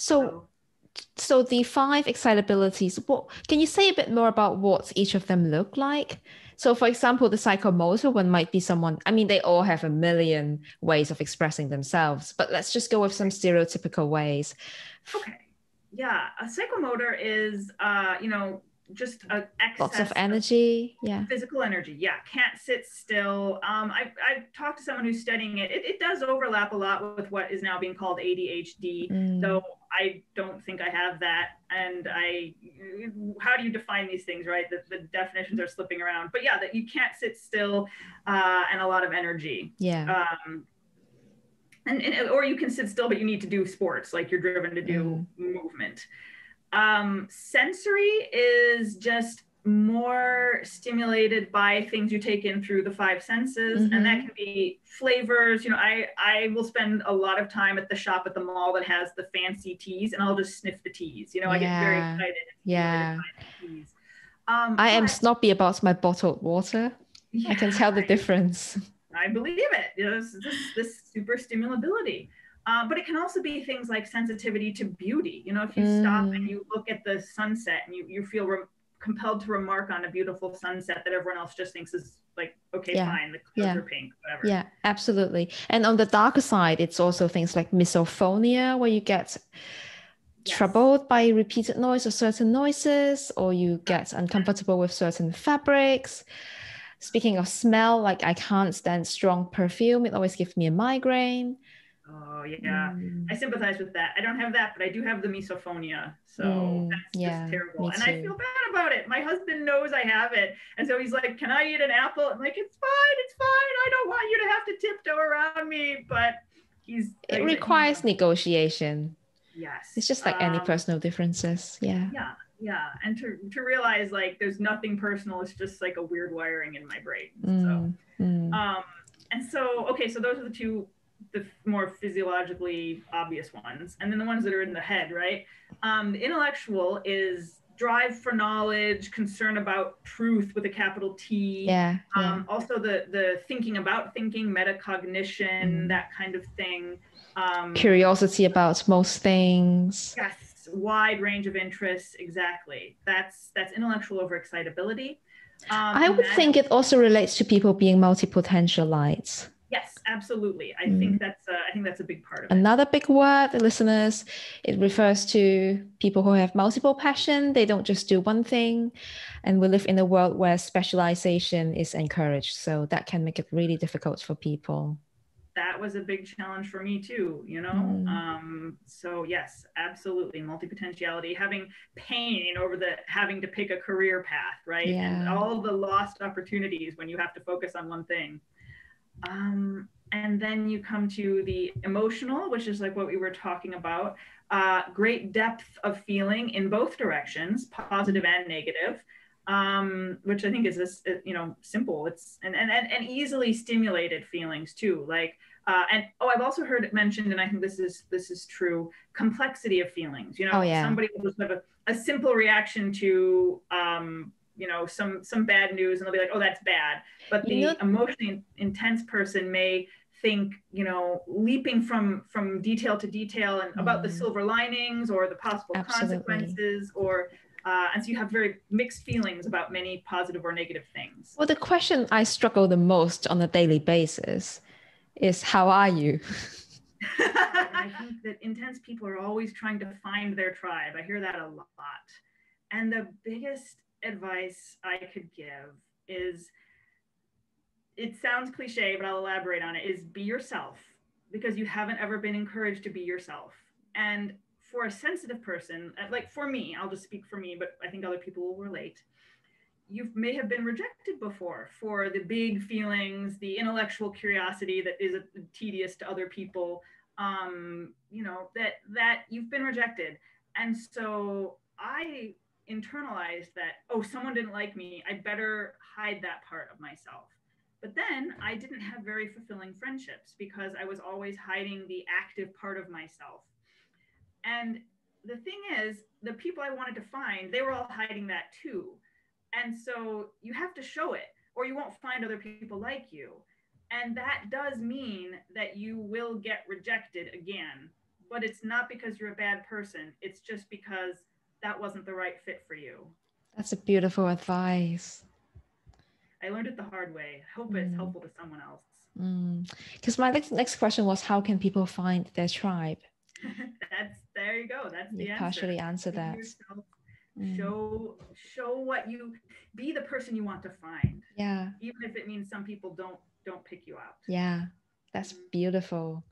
So, so the five excitabilities. What can you say a bit more about what each of them look like? So, for example, the psychomotor one might be someone. I mean, they all have a million ways of expressing themselves, but let's just go with some stereotypical ways. Okay. Yeah, a psychomotor is, uh, you know, just a lots of energy of yeah physical energy yeah can't sit still um i've, I've talked to someone who's studying it. it. it does overlap a lot with what is now being called adhd mm. though i don't think i have that. And i how do you define these things right? The, the definitions are slipping around. But yeah that you can't sit still uh, and a lot of energy. Yeah. Um and, and or you can sit still but you need to do sports like you're driven to do mm. movement. Um, sensory is just more stimulated by things you take in through the five senses mm-hmm. and that mm-hmm. can be flavors you know i i will spend a lot of time at the shop at the mall that has the fancy teas and i'll just sniff the teas you know i yeah. get very excited yeah um, i am snobby about my bottled water yeah, i can tell the difference i believe it you know, this, this, this super stimulability um, but it can also be things like sensitivity to beauty. You know, if you mm. stop and mm. you look at the sunset and you, you feel re- compelled to remark on a beautiful sunset that everyone else just thinks is like, okay, yeah. fine, the clouds yeah. are pink, whatever. Yeah, absolutely. And on the darker side, it's also things like misophonia, where you get yes. troubled by repeated noise or certain noises, or you get uncomfortable with certain fabrics. Speaking of smell, like I can't stand strong perfume, it always gives me a migraine. Oh yeah, mm. I sympathize with that. I don't have that, but I do have the misophonia, so mm, that's yeah, just terrible. And I feel bad about it. My husband knows I have it, and so he's like, "Can I eat an apple?" I'm like, "It's fine, it's fine. I don't want you to have to tiptoe around me." But he's. It requires negotiation. Yes. It's just like um, any personal differences. Yeah. Yeah, yeah, and to to realize like there's nothing personal. It's just like a weird wiring in my brain. Mm, so, mm. um, and so okay, so those are the two the more physiologically obvious ones, and then the ones that are in the head, right? Um, the intellectual is drive for knowledge, concern about truth with a capital T. Yeah. Um, Also the the thinking about thinking, metacognition, mm. that kind of thing. Um, Curiosity about most things. Yes, wide range of interests. Exactly. That's that's intellectual overexcitability. Um, I would think it also relates to people being multi-potentialites. Yes, absolutely. I mm. think that's a, I think that's a big part of it. Another big word, the listeners, it refers to people who have multiple passion. They don't just do one thing, and we live in a world where specialization is encouraged. So that can make it really difficult for people. That was a big challenge for me too. You know, mm. um, so yes, absolutely, multi-potentiality, having pain over the having to pick a career path, right, yeah. and all the lost opportunities when you have to focus on one thing. Um, and then you come to the emotional, which is like what we were talking about. Uh, great depth of feeling in both directions, positive and negative, um, which I think is this, uh, you know, simple. It's and, and and easily stimulated feelings too. Like uh, and oh, I've also heard it mentioned, and I think this is this is true. Complexity of feelings. You know, oh, yeah. somebody will just have a, a simple reaction to um, you know some some bad news and they'll be like oh that's bad but the you know, emotionally intense person may think you know leaping from from detail to detail and mm. about the mm-hmm. silver linings or the possible Absolutely. consequences or uh, and so you have very mixed feelings about many positive or negative things well the question i struggle the most on a daily basis is how are you i think that intense people are always trying to find their tribe i hear that a lot and the biggest advice I could give is it sounds cliche, but I'll elaborate on it is be yourself because you haven't ever been encouraged to be yourself. And for a sensitive person, uh, like for me, I'll just speak for me, but I think other people will relate. You may have been rejected before for the big feelings, the intellectual curiosity that is tedious to other people. Um, you know that that you've been rejected, and so I internalized that, oh, someone didn't like me. I better hide that part of myself. But then I didn't have very fulfilling friendships because I was always hiding the active part of myself. And the thing is, the people I wanted to find, they were all hiding that too. And so you have to show it, or you won't find other people like you. And that does mean that you will get rejected again but it's not because you're a bad person. It's just because that wasn't the right fit for you. That's a beautiful advice. I learned it the hard way. I hope it's Mm. helpful to someone else. Because my next, next question was how can people find their tribe? That's there you go. That's the You answer. partially answer Be that. yourself, Mm. Show show what you be the person you want to find, Yeah, even if it means some people don't don't pick you out. yeah, that's Mhm. beautiful.